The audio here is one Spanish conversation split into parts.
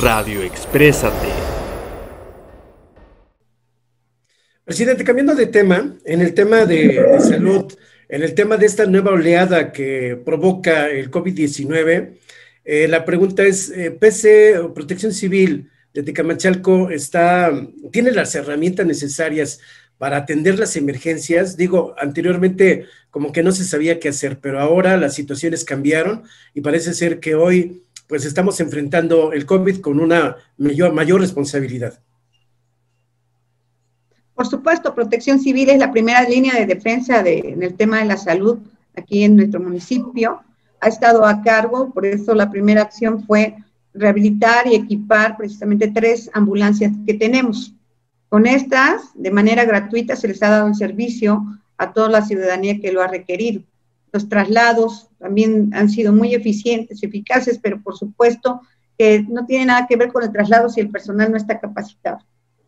Radio Exprésate. Presidente, cambiando de tema, en el tema de, salud, en el tema de esta nueva oleada que provoca el COVID-19, eh, la pregunta es, eh, PC o Protección Civil de Tecamachalco está, tiene las herramientas necesarias para atender las emergencias. Digo, anteriormente como que no se sabía qué hacer, pero ahora las situaciones cambiaron y parece ser que hoy pues estamos enfrentando el COVID con una mayor, responsabilidad. Por supuesto, Protección Civil es la primera línea de defensa de, en el tema de la salud aquí en nuestro municipio. Ha estado a cargo, por eso la primera acción fue rehabilitar y equipar precisamente tres ambulancias que tenemos. Con estas, de manera gratuita, se les ha dado un servicio a toda la ciudadanía que lo ha requerido. Los traslados también han sido muy eficientes, eficaces, pero por supuesto que no tiene nada que ver con el traslado si el personal no está capacitado.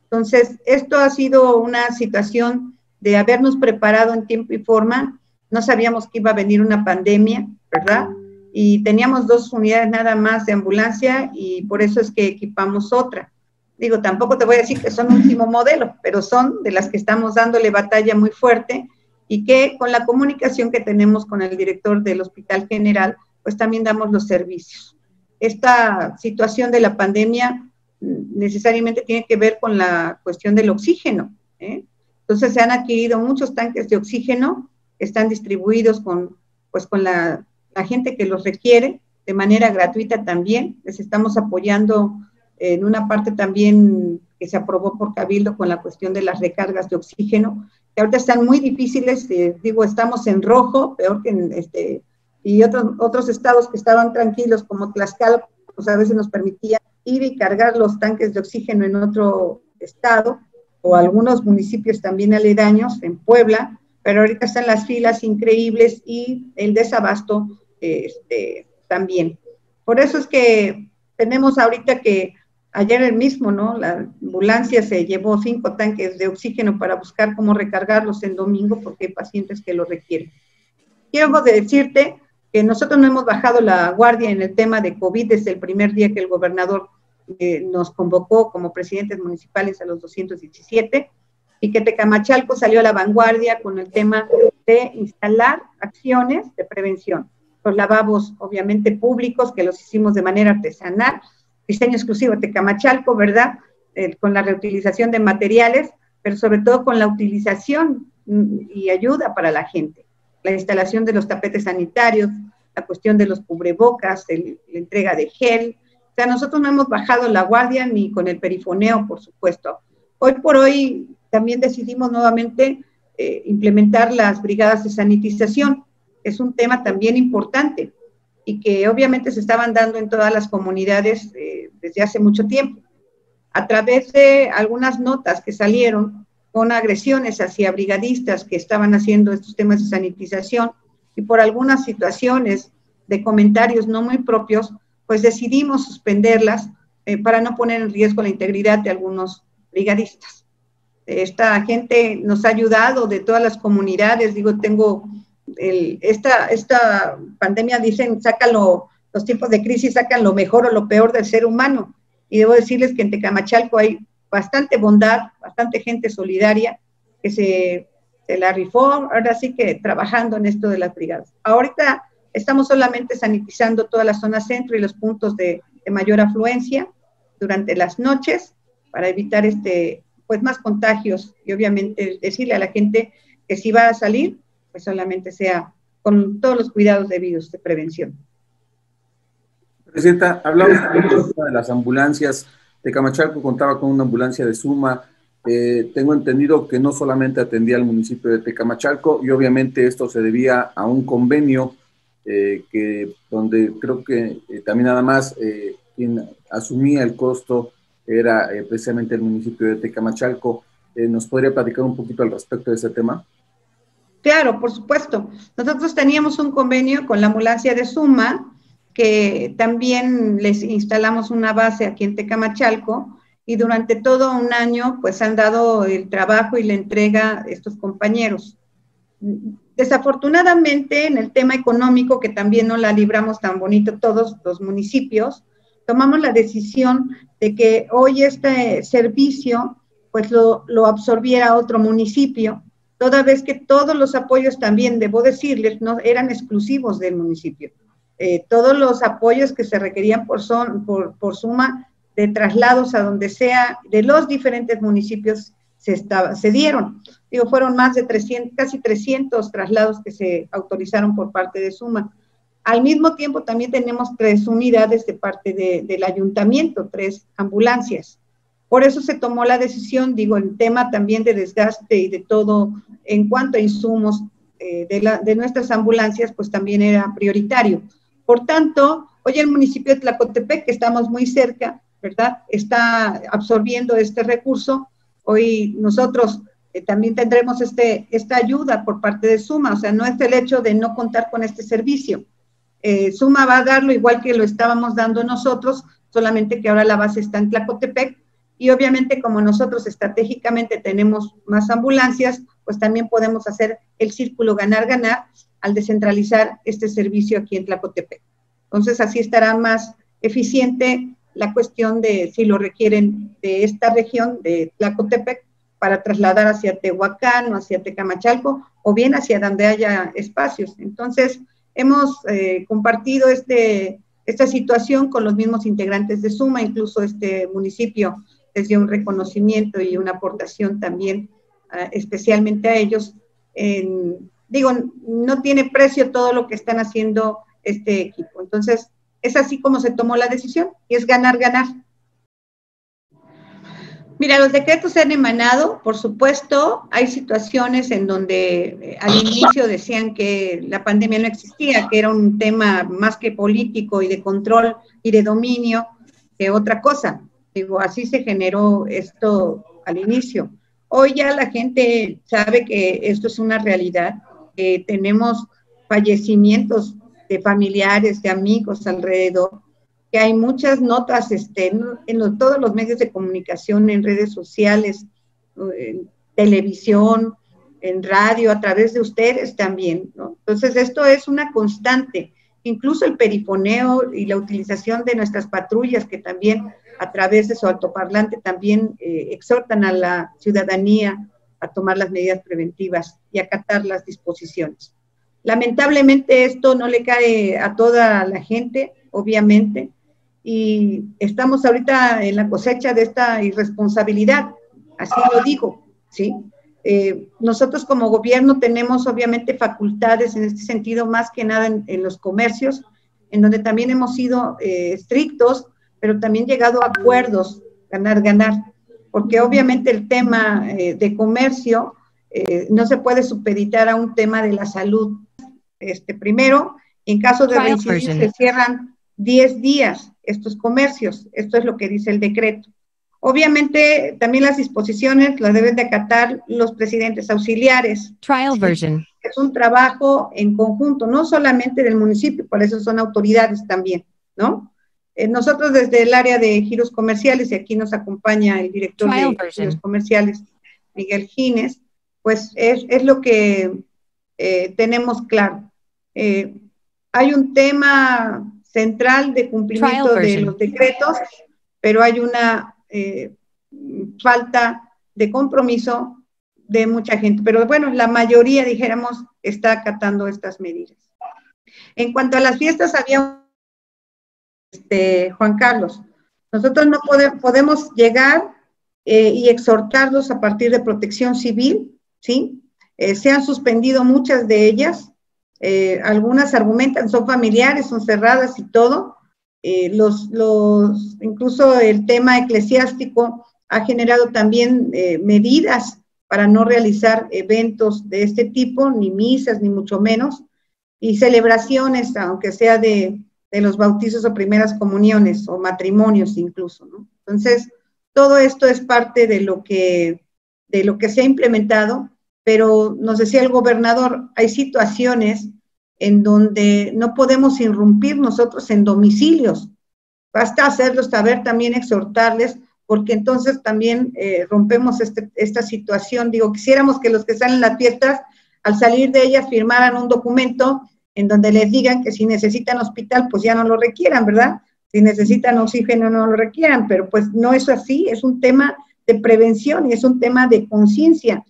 Entonces, esto ha sido una situación de habernos preparado en tiempo y forma. No sabíamos que iba a venir una pandemia, ¿verdad? Y teníamos dos unidades nada más de ambulancia y por eso es que equipamos otra. Digo, tampoco te voy a decir que son último modelo, pero son de las que estamos dándole batalla muy fuerte y que con la comunicación que tenemos con el director del Hospital General, pues también damos los servicios. Esta situación de la pandemia necesariamente tiene que ver con la cuestión del oxígeno. ¿eh? Entonces se han adquirido muchos tanques de oxígeno, están distribuidos con, pues, con la, la, gente que los requiere de manera gratuita también. Les estamos apoyando en una parte también que se aprobó por Cabildo con la cuestión de las recargas de oxígeno, que ahorita están muy difíciles, eh, digo, estamos en rojo, peor que en este, y otros, otros estados que estaban tranquilos, como Tlaxcala, pues a veces nos permitía ir y cargar los tanques de oxígeno en otro estado o algunos municipios también aledaños, en Puebla, pero ahorita están las filas increíbles y el desabasto este, también. Por eso es que tenemos ahorita que ayer el mismo, ¿no? La ambulancia se llevó cinco tanques de oxígeno para buscar cómo recargarlos en domingo porque hay pacientes que lo requieren. Quiero decirte que nosotros no hemos bajado la guardia en el tema de COVID desde el primer día que el gobernador eh, nos convocó como presidentes municipales a los 217 y que Tecamachalco salió a la vanguardia con el tema de instalar acciones de prevención. Los lavabos, obviamente, públicos, que los hicimos de manera artesanal, diseño exclusivo Tecamachalco, ¿verdad? Eh, con la reutilización de materiales, pero sobre todo con la utilización mm, y ayuda para la gente. La instalación de los tapetes sanitarios, la cuestión de los cubrebocas, la entrega de gel, o sea, nosotros no hemos bajado la guardia ni con el perifoneo, por supuesto. Hoy por hoy también decidimos nuevamente eh, implementar las brigadas de sanitización. Es un tema también importante y que obviamente se estaban dando en todas las comunidades eh, desde hace mucho tiempo. A través de algunas notas que salieron con agresiones hacia brigadistas que estaban haciendo estos temas de sanitización y por algunas situaciones de comentarios no muy propios, pues decidimos suspenderlas eh, para no poner en riesgo la integridad de algunos brigadistas. Esta gente nos ha ayudado de todas las comunidades, digo, tengo esta, esta pandemia, dicen, sacan los tiempos de crisis sacan lo mejor o lo peor del ser humano. Y debo decirles que en Tecamachalco hay bastante bondad, bastante gente solidaria que se, se la rifó, ahora sí que trabajando en esto de las brigadas. Ahorita Estamos solamente sanitizando toda la zona centro y los puntos de, mayor afluencia durante las noches para evitar este, pues más contagios y obviamente decirle a la gente que si va a salir, pues solamente sea con todos los cuidados debidos de prevención. Presidenta, hablamos de las ambulancias. De Camachalco contaba con una ambulancia de suma. Eh, tengo entendido que no solamente atendía al municipio de Tecamachalco y obviamente esto se debía a un convenio eh, que donde creo que eh, también nada más quien asumía el costo era precisamente el municipio de Tecamachalco. ¿Nos podría platicar un poquito al respecto de ese tema? Claro, por supuesto. Nosotros teníamos un convenio con la ambulancia de Suma, que también les instalamos una base aquí en Tecamachalco, y durante todo un año pues han dado el trabajo y la entrega estos compañeros. Desafortunadamente, en el tema económico, que también no la libramos tan bonito todos los municipios, tomamos la decisión de que hoy este servicio pues lo, lo absorbiera otro municipio, toda vez que todos los apoyos también, debo decirles, no eran exclusivos del municipio. Eh, todos los apoyos que se requerían por, son, por, por, suma de traslados a donde sea de los diferentes municipios se, estaba, se dieron. Digo, fueron más de 300, casi 300 traslados que se autorizaron por parte de Suma. Al mismo tiempo, también tenemos tres unidades de parte de, del ayuntamiento, tres ambulancias. Por eso se tomó la decisión, digo, el tema también de desgaste y de todo en cuanto a insumos eh, de, nuestras ambulancias, pues también era prioritario. Por tanto, hoy el municipio de Tlacotepec, que estamos muy cerca, ¿verdad? Está absorbiendo este recurso. Hoy nosotros eh, también tendremos este, esta ayuda por parte de Suma, o sea, no es el hecho de no contar con este servicio. Eh, Suma va a darlo igual que lo estábamos dando nosotros, solamente que ahora la base está en Tlacotepec y obviamente como nosotros estratégicamente tenemos más ambulancias, pues también podemos hacer el círculo ganar-ganar al descentralizar este servicio aquí en Tlacotepec. Entonces así estará más eficiente la cuestión de si lo requieren de esta región de Tlacotepec para trasladar hacia Tehuacán o hacia Tecamachalco o bien hacia donde haya espacios. Entonces, hemos eh, compartido este, esta situación con los mismos integrantes de Suma, incluso este municipio dio un reconocimiento y una aportación también uh, especialmente a ellos. Digo, no tiene precio todo lo que están haciendo este equipo. Entonces, es así como se tomó la decisión y es ganar, ganar. Mira, los decretos se han emanado, por supuesto, hay situaciones en donde eh, al inicio decían que la pandemia no existía, que era un tema más que político y de control y de dominio que otra cosa. Digo, así se generó esto al inicio. Hoy ya la gente sabe que esto es una realidad, que tenemos fallecimientos de familiares, de amigos alrededor, que hay muchas notas este, en, todos los medios de comunicación, en redes sociales, en televisión, en radio, a través de ustedes también. Entonces, esto es una constante. Incluso el perifoneo y la utilización de nuestras patrullas, que también a través de su altoparlante también eh, exhortan a la ciudadanía a tomar las medidas preventivas y acatar las disposiciones. Lamentablemente esto no le cae a toda la gente, obviamente, y estamos ahorita en la cosecha de esta irresponsabilidad, así lo digo, ¿sí? Eh, nosotros como gobierno tenemos obviamente facultades en este sentido, más que nada en, los comercios, en donde también hemos sido eh, estrictos, pero también llegado a acuerdos, ganar, ganar, porque obviamente el tema eh, de comercio no se puede supeditar a un tema de la salud. Este, primero, en caso de reincidir, se cierran 10 días estos comercios. Esto es lo que dice el decreto. Obviamente, también las disposiciones las deben de acatar los presidentes auxiliares. Trial version. Es un trabajo en conjunto, no solamente del municipio, por eso son autoridades también, ¿no? Eh, nosotros desde el área de giros comerciales, y aquí nos acompaña el director de giros comerciales, Miguel Gines, pues es, es lo que eh, tenemos claro. Eh, hay un tema central de cumplimiento de los decretos, pero hay una eh, falta de compromiso de mucha gente. Pero bueno, la mayoría, dijéramos, está acatando estas medidas. En cuanto a las fiestas, había este, Juan Carlos, nosotros no podemos llegar eh, y exhortarlos a partir de protección civil, ¿sí? Eh, se han suspendido muchas de ellas, eh, algunas argumentan, son familiares, son cerradas y todo. Los, los, incluso el tema eclesiástico ha generado también medidas para no realizar eventos de este tipo, ni misas, ni mucho menos, y celebraciones, aunque sea de, de los bautizos o primeras comuniones o matrimonios incluso, ¿no? Entonces, todo esto es parte de lo que, de lo que se ha implementado pero nos decía el gobernador, hay situaciones en donde no podemos irrumpir nosotros en domicilios. Basta hacerlos saber, también exhortarles, porque entonces también eh, rompemos este, esta situación. Digo, quisiéramos que los que salen las fiestas, al salir de ellas, firmaran un documento en donde les digan que si necesitan hospital, pues ya no lo requieran, ¿verdad? si necesitan oxígeno no lo requieran, pero pues no es así, es un tema de prevención y es un tema de conciencia.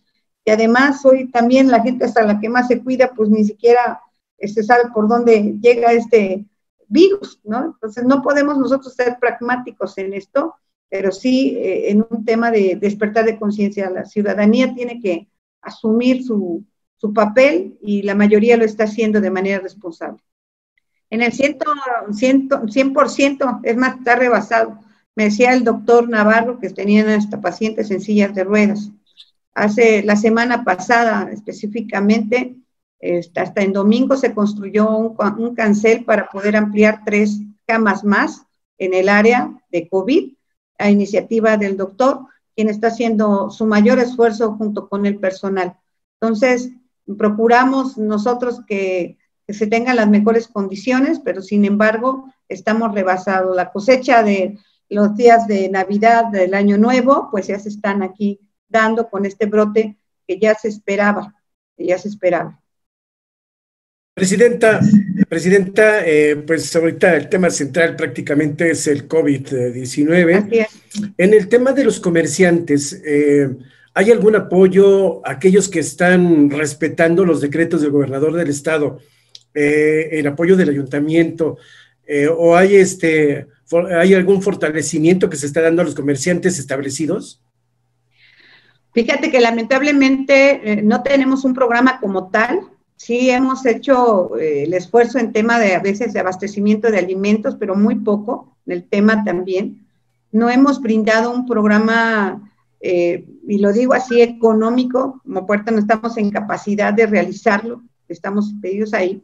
Y además hoy también la gente hasta la que más se cuida, pues ni siquiera se este, sabe por dónde llega este virus, ¿no? Entonces no podemos nosotros ser pragmáticos en esto, pero sí eh, en un tema de despertar de conciencia. La ciudadanía tiene que asumir su, su papel y la mayoría lo está haciendo de manera responsable. En el 100%, 100%, es más, está rebasado. Me decía el doctor Navarro que tenían hasta pacientes en sillas de ruedas. Hace la semana pasada específicamente, este, hasta en domingo se construyó un, un cancel para poder ampliar tres camas más en el área de COVID, a iniciativa del doctor, quien está haciendo su mayor esfuerzo junto con el personal. Entonces, procuramos nosotros que, se tengan las mejores condiciones, pero sin embargo estamos rebasados. La cosecha de los días de Navidad, del Año Nuevo, pues ya se están aquí dando con este brote que ya se esperaba, que ya se esperaba. Presidenta, Presidenta, eh, pues ahorita el tema central prácticamente es el COVID-19. En el tema de los comerciantes, eh, ¿Hay algún apoyo a aquellos que están respetando los decretos del gobernador del estado, eh, el apoyo del ayuntamiento, eh, o hay, este, hay algún fortalecimiento que se está dando a los comerciantes establecidos? Fíjate que lamentablemente eh, no tenemos un programa como tal. Sí hemos hecho el esfuerzo en tema de a veces de abastecimiento de alimentos, pero muy poco, en el tema también. No hemos brindado un programa eh, y lo digo así, económico, como puerta no estamos en capacidad de realizarlo, estamos pedidos ahí.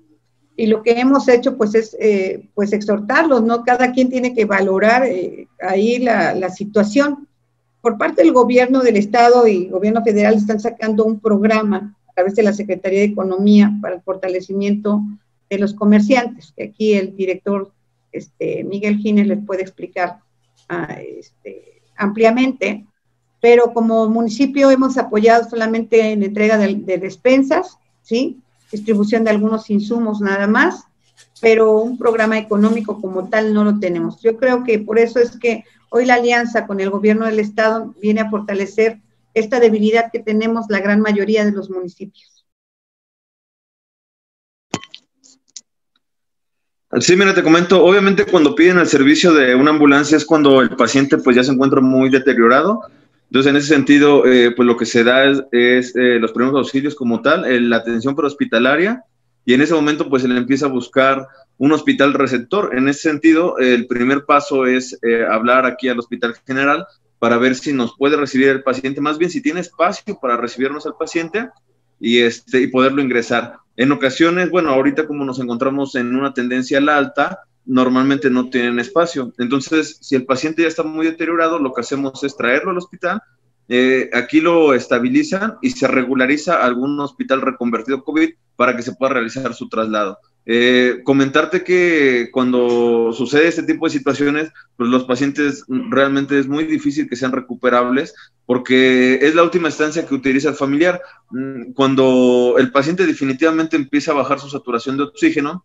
Y lo que hemos hecho, pues, es, eh, pues, exhortarlos, ¿no? Cada quien tiene que valorar eh, ahí la, la, situación. Por parte del gobierno del Estado y gobierno federal están sacando un programa a través de la Secretaría de Economía para el fortalecimiento de los comerciantes, que aquí el director este, Miguel Gines les puede explicar ah, este, ampliamente pero como municipio hemos apoyado solamente en entrega de, despensas, ¿sí? Distribución de algunos insumos nada más, pero un programa económico como tal no lo tenemos. Yo creo que por eso es que hoy la alianza con el gobierno del estado viene a fortalecer esta debilidad que tenemos la gran mayoría de los municipios. Sí, mira, te comento, obviamente cuando piden el servicio de una ambulancia es cuando el paciente pues ya se encuentra muy deteriorado entonces, en ese sentido, eh, pues lo que se da es, eh, los primeros auxilios como tal, eh, la atención prehospitalaria, y en ese momento, pues se le empieza a buscar un hospital receptor. En ese sentido, el primer paso es hablar aquí al Hospital General para ver si nos puede recibir el paciente, más bien si tiene espacio para recibirnos al paciente y, este, y poderlo ingresar. En ocasiones, bueno, ahorita como nos encontramos en una tendencia a la alta, normalmente no tienen espacio. Entonces, si el paciente ya está muy deteriorado, lo que hacemos es traerlo al hospital, eh, aquí lo estabilizan y se regulariza algún hospital reconvertido COVID para que se pueda realizar su traslado. Eh, comentarte que cuando sucede este tipo de situaciones, pues los pacientes realmente es muy difícil que sean recuperables porque es la última instancia que utiliza el familiar. Mm, cuando el paciente definitivamente empieza a bajar su saturación de oxígeno,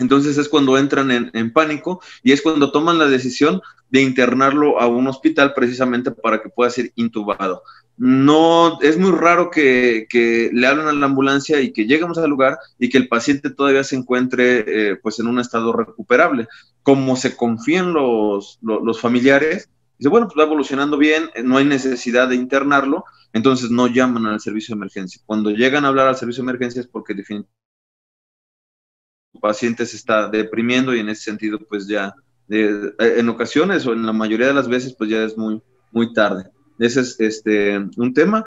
entonces es cuando entran en, pánico y es cuando toman la decisión de internarlo a un hospital precisamente para que pueda ser intubado. No, es muy raro que, le hablen a la ambulancia y que lleguemos al lugar y que el paciente todavía se encuentre eh, pues en un estado recuperable. Como se confían los, familiares, dice, bueno, pues va evolucionando bien, no hay necesidad de internarlo, entonces no llaman al servicio de emergencia. Cuando llegan a hablar al servicio de emergencia es porque definitivamente paciente se está deprimiendo y en ese sentido pues ya en ocasiones o en la mayoría de las veces pues ya es muy muy tarde. Ese es este un tema